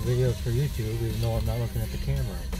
videos for YouTube, even though I'm not looking at the camera.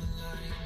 Light.